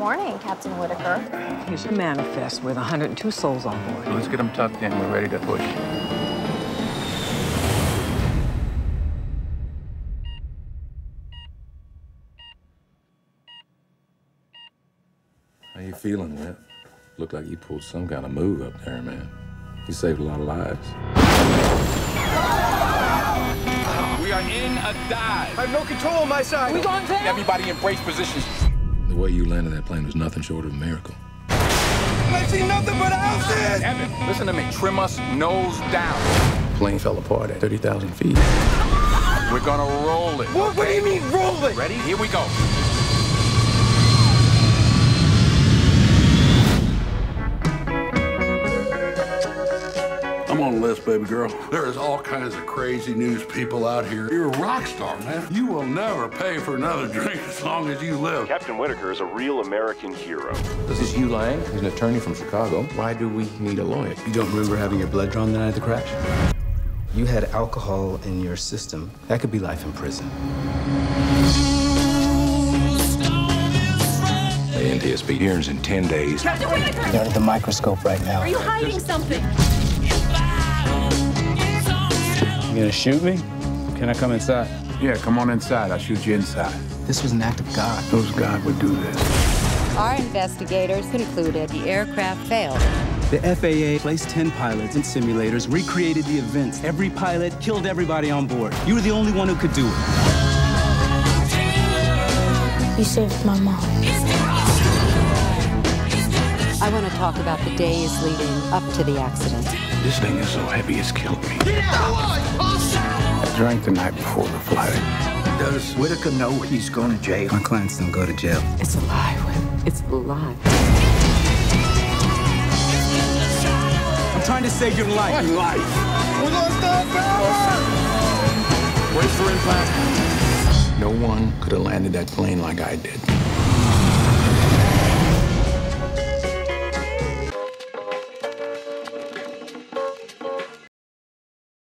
morning, Captain Whitaker. Here's your manifest with 102 souls on board. Let's get them tucked in. We're ready to push. How you feeling, Whit? Looked like you pulled some kind of move up there, man. You saved a lot of lives. We are in a dive. I have no control on my side. We going down? Everybody in brace positions. The way you landed that plane was nothing short of a miracle. I see nothing but houses. Evan, listen to me. Trim us nose down. Plane fell apart at 30,000 feet. We're gonna roll it. What, what do you mean roll it? Ready? Here we go. I'm on the list, baby girl. There is all kinds of crazy news people out here. You're a rock star, man. You will never pay for another drink as long as you live. Captain Whitaker is a real American hero. This is Hugh Lang. He's an attorney from Chicago. Why do we need a lawyer? You don't remember having your blood drawn the night of the crash? You had alcohol in your system. That could be life in prison. The NTSB hearings in 10 days. They're under the microscope right now. Are you hiding something? You gonna shoot me? Can I come inside? Yeah, come on inside. I'll shoot you inside. This was an act of God. Those God would do this. Our investigators concluded the aircraft failed. The FAA placed 10 pilots in simulators, recreated the events. Every pilot killed everybody on board. You were the only one who could do it. You saved my mom. I want to talk about the days leading up to the accident. This thing is so heavy it's killed me. I drank the night before the flight. Does Whitaker know he's going to jail? My clients don't go to jail. It's alive, Whit. It's alive. I'm trying to save your life. What Life. We're gonna stop power. Brace for impact. No one could have landed that plane like I did.